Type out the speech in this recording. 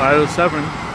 507